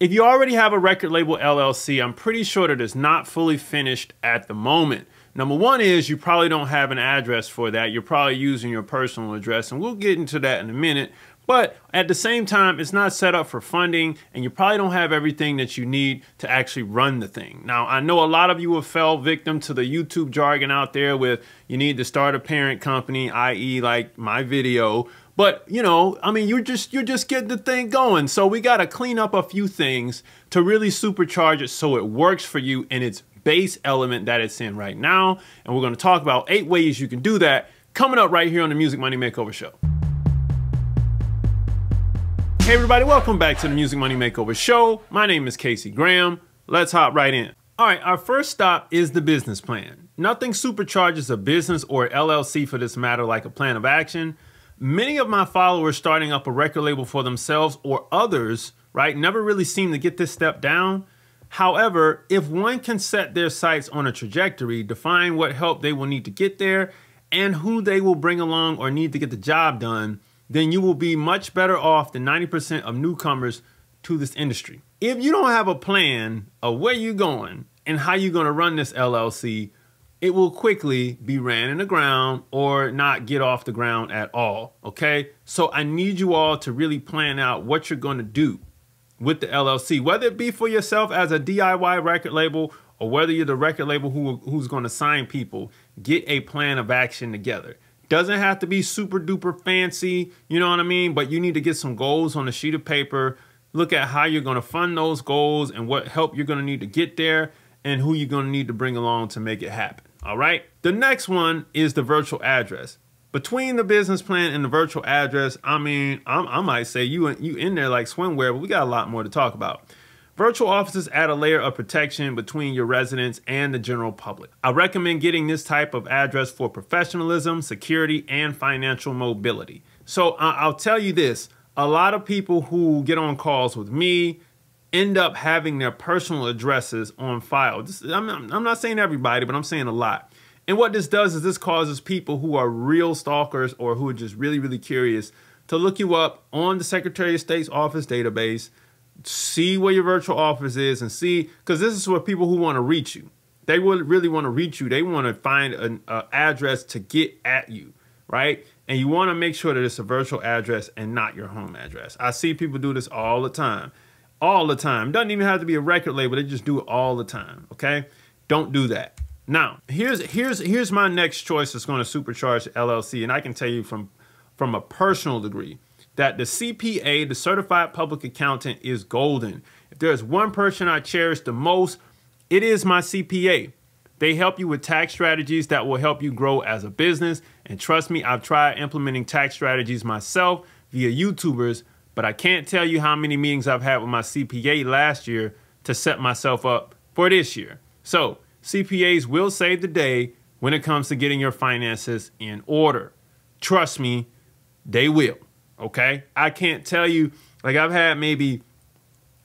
If you already have a record label LLC, I'm pretty sure that it's not fully finished at the moment. Number one is you probably don't have an address for that. You're probably using your personal address, and we'll get into that in a minute. But at the same time, it's not set up for funding, and you probably don't have everything that you need to actually run the thing. Now, I know a lot of you have fell victim to the YouTube jargon out there with you need to start a parent company, i.e., like my video. But you know, I mean, you're just you're just getting the thing going. So we got to clean up a few things to really supercharge it so it works for you in its base element that it's in right now. And we're going to talk about eight ways you can do that coming up right here on the Music Money Makeover Show. Hey everybody, welcome back to the Music Money Makeover Show. My name is Casey Graham. Let's hop right in. All right, our first stop is the business plan. Nothing supercharges a business or LLC for this matter like a plan of action. Many of my followers starting up a record label for themselves or others, right, never really seem to get this step down. However, if one can set their sights on a trajectory, define what help they will need to get there, and who they will bring along or need to get the job done, then you will be much better off than 90% of newcomers to this industry. If you don't have a plan of where you're going and how you're going to run this LLC, it will quickly be ran in the ground or not get off the ground at all. Okay. So I need you all to really plan out what you're going to do with the LLC, whether it be for yourself as a DIY record label or whether you're the record label who, who's going to sign people, get a plan of action together. Doesn't have to be super duper fancy, you know what I mean? But you need to get some goals on a sheet of paper. Look at how you're going to fund those goals and what help you're going to need to get there and who you're going to need to bring along to make it happen. All right. The next one is the virtual address. Between the business plan and the virtual address, I mean, I'm, i might say you you in there like swimwear, but we got a lot more to talk about. Virtual offices add a layer of protection between your residence and the general public. I recommend getting this type of address for professionalism, security, and financial mobility. So I'll tell you this, a lot of people who get on calls with me end up having their personal addresses on file. I'm not saying everybody, but I'm saying a lot. And what this does is this causes people who are real stalkers or who are just really, really curious to look you up on the Secretary of State's office database see where your virtual office is and see because this is what people who want to reach you. They would really want to reach you. They want to find an address to get at you right? And you want to make sure that it's a virtual address and not your home address. I see people do this all the time. All the time. Doesn't even have to be a record label. They just do it all the time okay? Don't do that. Now here's here's here's my next choice that's going to supercharge llc and i can tell you from from a personal degree that the CPA, the certified public accountant, is golden. If there's one person I cherish the most, it is my CPA. They help you with tax strategies that will help you grow as a business. And trust me, I've tried implementing tax strategies myself via YouTubers, but I can't tell you how many meetings I've had with my CPA last year to set myself up for this year. So, CPAs will save the day when it comes to getting your finances in order. Trust me, they will. Okay. I can't tell you, like, I've had maybe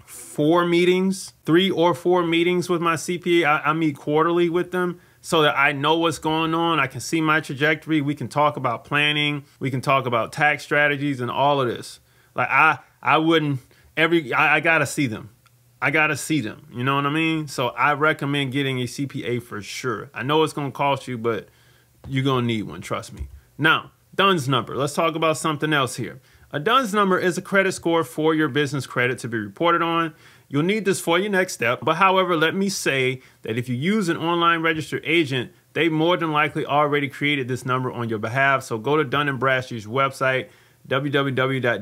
four meetings, three or four meetings with my CPA. I, I meet quarterly with them so that I know what's going on. I can see my trajectory. We can talk about planning. We can talk about tax strategies and all of this. Like I, I wouldn't every. I, I gotta see them. I gotta see them. You know what I mean? So I recommend getting a CPA for sure. I know it's gonna cost you, but you're gonna need one. Trust me. Now, DUNS number. Let's talk about something else here. A DUNS number is a credit score for your business credit to be reported on. You'll need this for your next step. But however, let me say that if you use an online registered agent, they more than likely already created this number on your behalf. So go to Dun & Bradstreet's website, www.dnb.com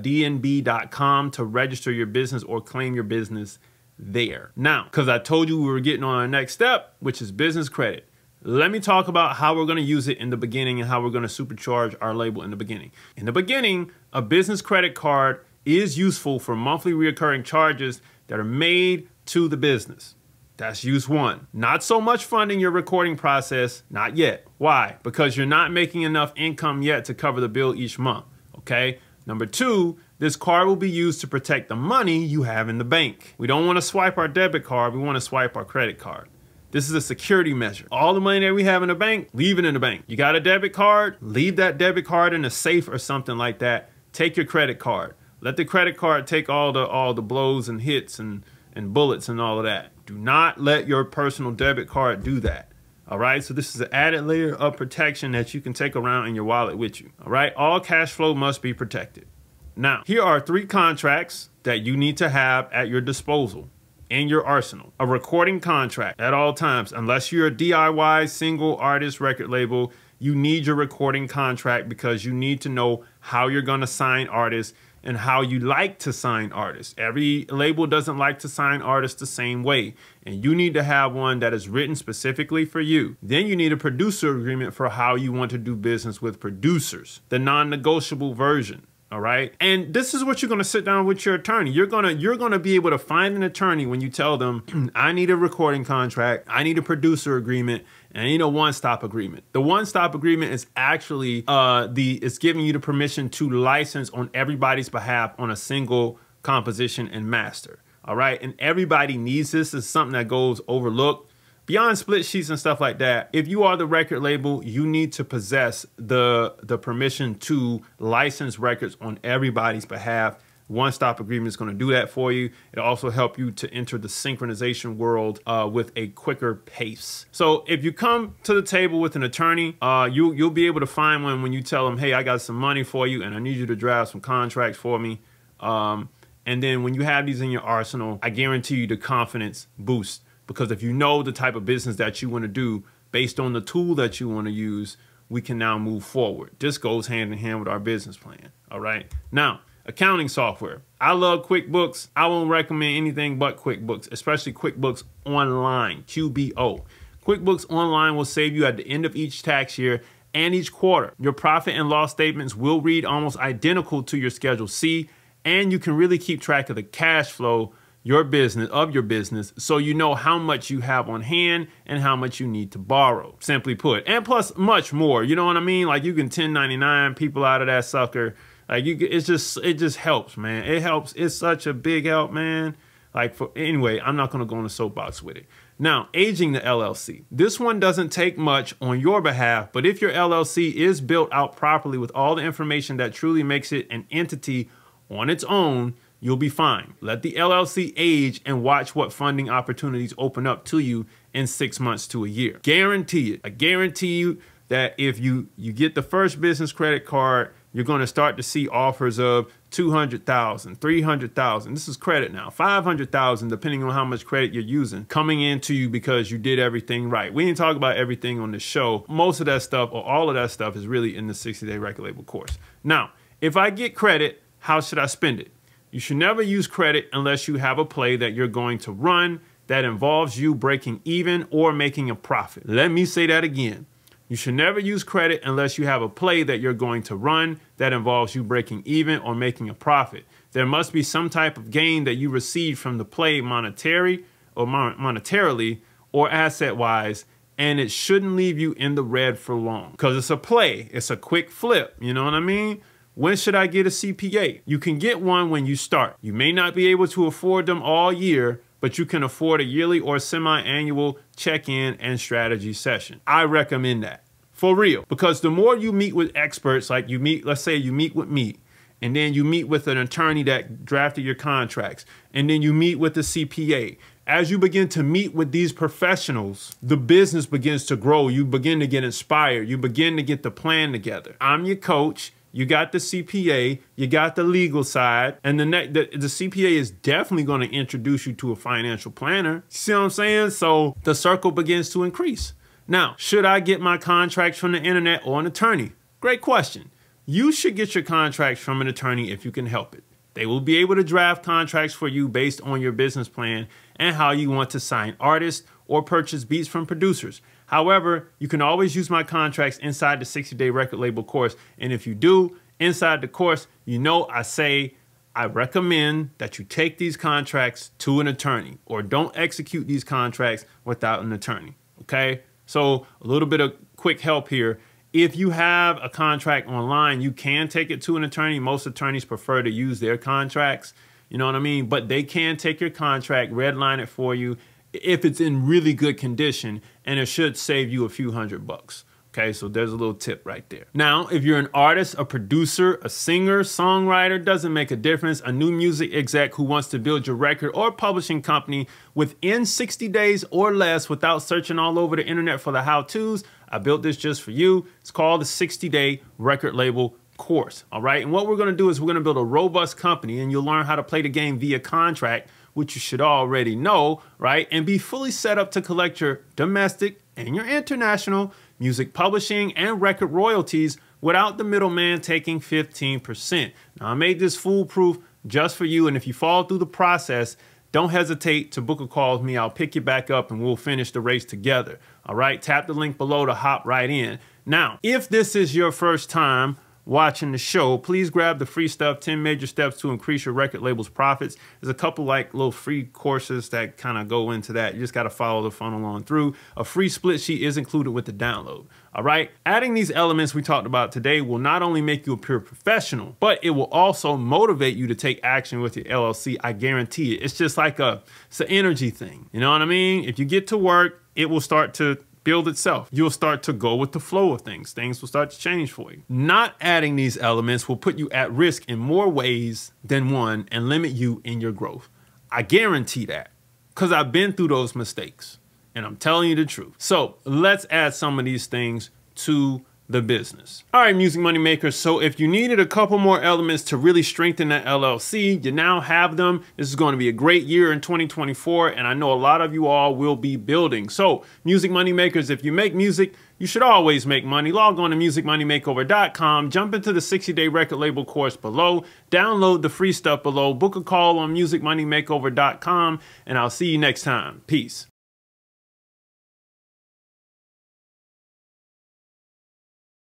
to register your business or claim your business there. Now, because I told you we were getting on our next step, which is business credit. Let me talk about how we're going to use it in the beginning and how we're going to supercharge our label in the beginning. In the beginning, a business credit card is useful for monthly reoccurring charges that are made to the business. That's use one. Not so much funding your recording process, not yet. Why? Because you're not making enough income yet to cover the bill each month, okay? Number two, this card will be used to protect the money you have in the bank. We don't want to swipe our debit card, we want to swipe our credit card. This is a security measure. All the money that we have in the bank, leave it in the bank. You got a debit card, leave that debit card in a safe or something like that. Take your credit card. Let the credit card take all the all the blows and hits and and bullets and all of that. Do not let your personal debit card do that. All right, so this is an added layer of protection that you can take around in your wallet with you. All right, all cash flow must be protected. Now, here are three contracts that you need to have at your disposal in your arsenal. A recording contract at all times, unless you're a DIY single artist record label, you need your recording contract because you need to know how you're going to sign artists and how you like to sign artists. Every label doesn't like to sign artists the same way, and you need to have one that is written specifically for you. Then you need a producer agreement for how you want to do business with producers, the non-negotiable version all right? And this is what you're going to sit down with your attorney. You're going to you're going to be able to find an attorney when you tell them i need a recording contract i need a producer agreement and you know one-stop agreement. The one-stop agreement is actually uh the it's giving you the permission to license on everybody's behalf on a single composition and master. All right? And everybody needs this. It's something that goes overlooked beyond split sheets and stuff like that if you are the record label you need to possess the the permission to license records on everybody's behalf. One stop agreement is going to do that for you. It'll also help you to enter the synchronization world uh, with a quicker pace. So if you come to the table with an attorney uh, you you'll be able to find one when you tell them hey i got some money for you and i need you to draft some contracts for me. Um, and then when you have these in your arsenal i guarantee you the confidence boost because if you know the type of business that you want to do based on the tool that you want to use, we can now move forward. This goes hand in hand with our business plan. All right. Now, accounting software. I love QuickBooks. I won't recommend anything but QuickBooks, especially QuickBooks Online, QBO. QuickBooks Online will save you at the end of each tax year and each quarter. Your profit and loss statements will read almost identical to your Schedule C, and you can really keep track of the cash flow your business of your business so you know how much you have on hand and how much you need to borrow simply put. And plus much more you know what i mean? Like you can 1099 people out of that sucker. Like you it's just it just helps man. It helps. It's such a big help man. Like for anyway i'm not going to go on a soapbox with it. Now aging the llc this one doesn't take much on your behalf but if your llc is built out properly with all the information that truly makes it an entity on its own you'll be fine. Let the LLC age and watch what funding opportunities open up to you in six months to a year. Guarantee it. I guarantee you that if you, you get the first business credit card, you're going to start to see offers of 200,000, 300,000. This is credit now. 500,000 depending on how much credit you're using coming into you because you did everything right. We didn't talk about everything on the show. Most of that stuff or all of that stuff is really in the 60-day record label course. Now, if I get credit, how should I spend it? You should never use credit unless you have a play that you're going to run that involves you breaking even or making a profit. Let me say that again. You should never use credit unless you have a play that you're going to run that involves you breaking even or making a profit. There must be some type of gain that you receive from the play monetary or mon monetarily or asset wise and it shouldn't leave you in the red for long because it's a play. It's a quick flip. You know what I mean? When should I get a CPA? You can get one when you start. You may not be able to afford them all year, but you can afford a yearly or semi-annual check-in and strategy session. I recommend that. For real. Because the more you meet with experts, like you meet, let's say you meet with me, and then you meet with an attorney that drafted your contracts, and then you meet with the CPA. As you begin to meet with these professionals, the business begins to grow. You begin to get inspired. You begin to get the plan together. I'm your coach you got the CPA, you got the legal side, and the, the, the CPA is definitely going to introduce you to a financial planner. See what I'm saying? So the circle begins to increase. Now, should I get my contracts from the internet or an attorney? Great question. You should get your contracts from an attorney if you can help it. They will be able to draft contracts for you based on your business plan and how you want to sign artists or purchase beats from producers. However, you can always use my contracts inside the 60 day record label course. And if you do, inside the course, you know I say I recommend that you take these contracts to an attorney or don't execute these contracts without an attorney. Okay. So a little bit of quick help here. If you have a contract online, you can take it to an attorney. Most attorneys prefer to use their contracts. You know what I mean? But they can take your contract, redline it for you, if it's in really good condition and it should save you a few hundred bucks. Okay, so there's a little tip right there. Now, if you're an artist, a producer, a singer, songwriter, doesn't make a difference, a new music exec who wants to build your record or publishing company within 60 days or less without searching all over the internet for the how-tos, I built this just for you. It's called the 60-day record label course, all right? And what we're gonna do is we're gonna build a robust company and you'll learn how to play the game via contract, which you should already know, right? And be fully set up to collect your domestic and your international music publishing and record royalties without the middleman taking 15%. Now, I made this foolproof just for you, and if you fall through the process, don't hesitate to book a call with me. I'll pick you back up and we'll finish the race together. All right, tap the link below to hop right in. Now, if this is your first time watching the show, please grab the free stuff 10 major steps to increase your record label's profits. There's a couple like little free courses that kind of go into that. You just got to follow the funnel on through. A free split sheet is included with the download. All right. Adding these elements we talked about today will not only make you a pure professional, but it will also motivate you to take action with your LLC. I guarantee it. It's just like a, it's an energy thing. You know what I mean? If you get to work, it will start to build itself. You'll start to go with the flow of things. Things will start to change for you. Not adding these elements will put you at risk in more ways than one and limit you in your growth. I guarantee that because I've been through those mistakes and I'm telling you the truth. So let's add some of these things to the business. All right, music money makers. So if you needed a couple more elements to really strengthen that LLC, you now have them. This is going to be a great year in 2024, and I know a lot of you all will be building. So music money makers, if you make music, you should always make money. Log on to musicmoneymakeover.com, jump into the 60-day record label course below, download the free stuff below, book a call on musicmoneymakeover.com, and I'll see you next time. Peace.